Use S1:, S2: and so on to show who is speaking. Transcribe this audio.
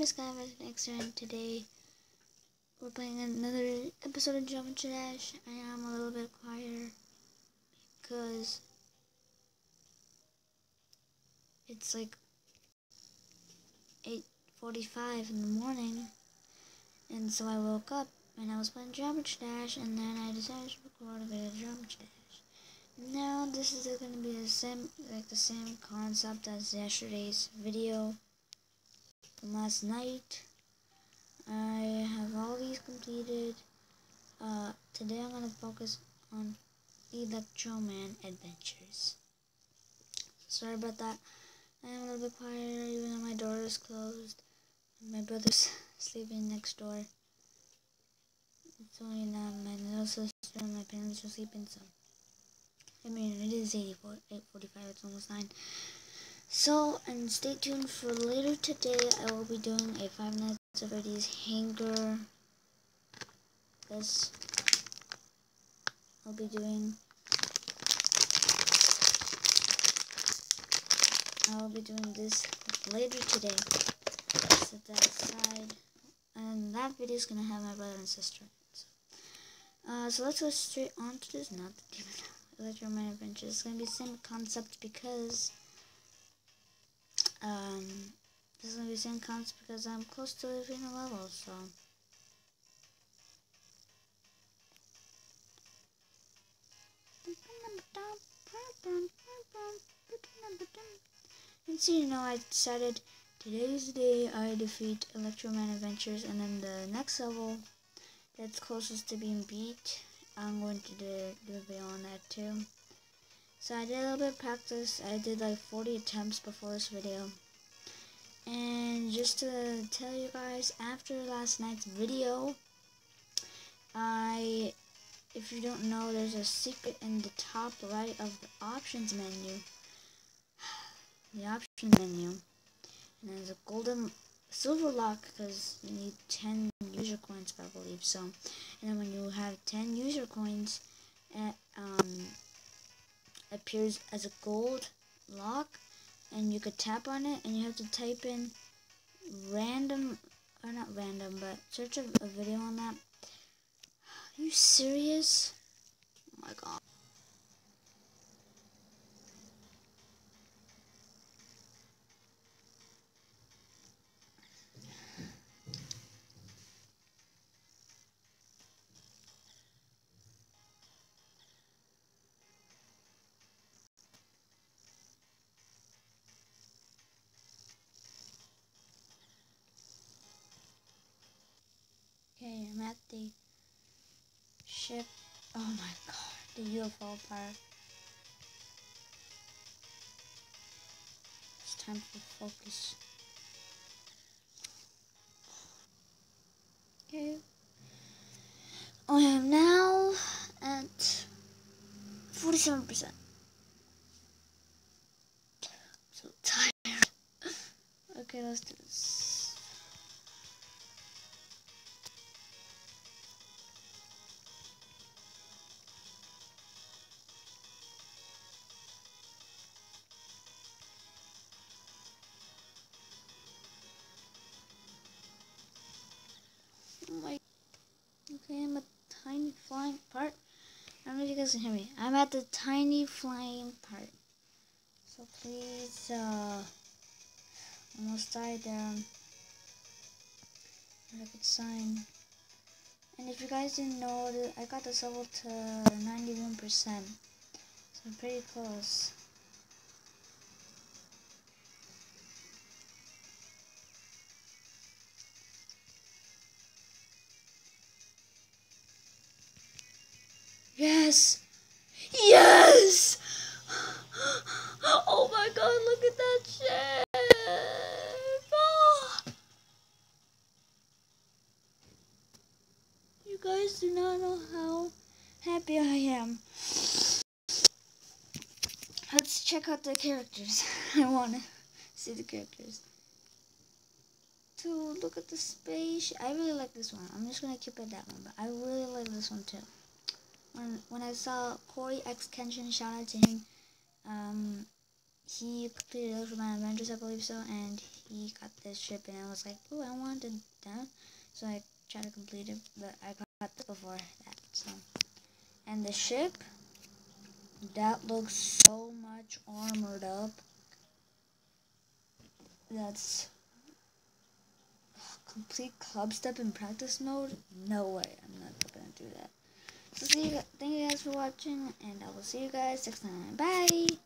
S1: name is Kyle Mixer and today we're playing another episode of Geometry Dash. I am a little bit quieter because it's like 8.45 in the morning and so I woke up and I was playing Geometry Dash and then I decided to record a video of Geometry Dash. Now this is going to be the same like the same concept as yesterday's video last night. I have all these completed. Uh, today I'm going to focus on Electroman Adventures. Sorry about that. I am a little bit quieter even though my door is closed. My brother's sleeping next door. It's only now my little sister and my parents are sleeping, so. I mean, it is 84, 8.45, it's almost 9. So, and stay tuned for later today. I will be doing a Five Nights at Freddy's hanger. This I'll be doing. I will be doing this later today. Set that aside, and that video is gonna have my brother and sister. So, uh, so let's go straight on to this. Not the Electroman Adventure. It's gonna be the same concept because um, this the same concept because I'm close to the final level, so. And so, you know, I decided today's the day I defeat Electroman Adventures, and then the next level that's closest to being beat, I'm going to do, video on that too. So I did a little bit of practice. I did like 40 attempts before this video. And just to tell you guys, after last night's video, I, if you don't know, there's a secret in the top right of the options menu. The options menu. And there's a golden silver lock because you need 10 user coins, I believe so. And then when you have 10 user coins, at, um, appears as a gold lock and you could tap on it and you have to type in random or not random but search a, a video on that. Are you serious? Oh my god at the ship. Oh my god, the UFO part. It's time for focus. Okay. I am now at 47%. so tired. okay, let's do this. Guys can hear me I'm at the tiny flying part. So please uh almost died there I could sign. And if you guys didn't know I got this level to 91% so I'm pretty close Yes! Yes! Oh my god, look at that shit! Oh. You guys do not know how happy I am. Let's check out the characters. I want to see the characters. To look at the space. I really like this one. I'm just going to keep it that one, but I really like this one too when when I saw CoryxKenshin, shout out to him. Um, he completed Electroman Adventures, I believe so, and he got this ship, and I was like, oh, I wanted that, so I tried to complete it, but I got this before that, so. And the ship, that looks so much armored up. That's complete Clubstep in practice mode? No way, I'm not gonna do that. So see you, thank you guys for watching, and I will see you guys next time. Bye!